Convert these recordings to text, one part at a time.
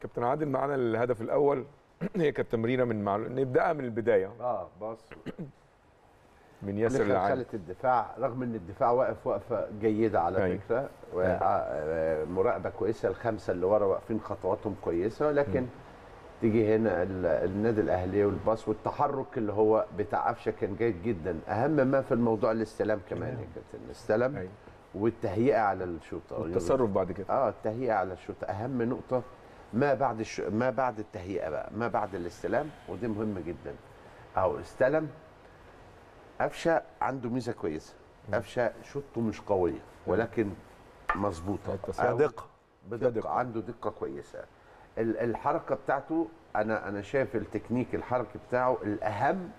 كابتن عادل معانا الهدف الأول. هي كانت تمريره من معلول نبداها من البداية. آه بص من ياسر العادل خلت الدفاع رغم إن الدفاع واقف وقفة جيدة على أيوة. فكرة ومراقبه كويسة الخمسة اللي ورا واقفين خطواتهم كويسة لكن تيجي هنا ال- النادي الأهلي والباص والتحرك اللي هو بتاع قفشة كان جيد جدا. أهم ما في الموضوع الاستلام كمان يا كابتن. الاستلام أيوة. والتهيئة على الشوطة. والتصرف بعد كده. آه التهيئة على الشوط أهم نقطة ما بعد الش... ما بعد التهيئة بقى ما بعد الاستلام ودي مهمة جدا. أهو استلم قفشة عنده ميزة كويسة. قفشة شوطه مش قويه ولكن مظبوطة. دقة. بدقة. عنده دقة كويسة. ال- الحركة بتاعته أنا أنا شايف التكنيك الحركي بتاعه الأهم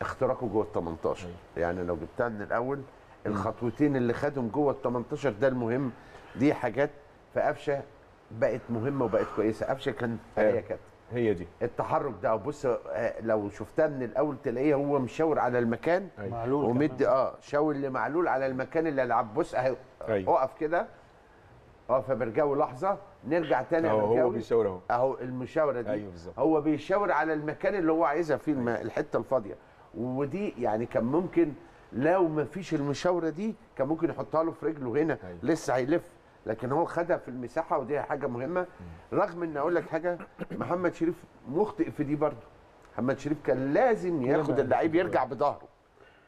اختراقه جوه ال 18 يعني لو جبتها من الأول الخطوتين اللي خدهم جوه ال 18 ده المهم. دي حاجات في قفشة بقت مهمة وبقت كويسة. قفشة كان أيوة. هي كانت. هي دي. التحرك ده بص آه، لو شفتها من الأول تلاقيه هو مشاور على المكان أيوة. معلول ومدي آه شاور لمعلول على المكان اللي العب بص اهي أيوة. اقف كده. اقف يا برجاوي لحظة. نرجع تاني أهو هو بيشاور أهو. أهو المشاورة دي. أيوة بالظبط. هو بيشاور على المكان اللي هو عايزها فيه الم... الحتة الفاضية. ودي يعني كان ممكن لو ما فيش المشاورة دي كان ممكن يحطها له في رجله هنا. أيوة. لسه هيلف. لكن هو خدها في المساحة ودي حاجة مهمة. رغم إن أقول لك حاجة محمد شريف مخطئ في دي برضه. محمد شريف كان لازم ياخد اللعيب يرجع بظهره.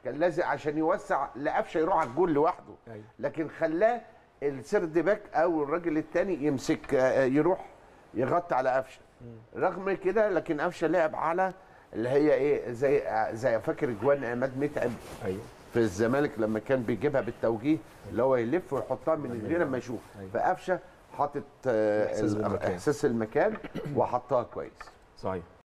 كان لازم عشان يوسع لقفشة يروح على الجول لوحده. أيوة. لكن خلاه السرد باك أو الراجل الثاني يمسك آه، يروح يغطي على قفشة. رغم كده لكن قفشة لعب على اللي هي إيه زي زي فاكر اجوان عماد متعب. أيوه. في الزمالك لما كان بيجيبها بالتوجيه اللي هو يلف ويحطها من غير ما يشوف. فقفشة حاطط آه،. إحساس المكان وحطها كويس. صحيح.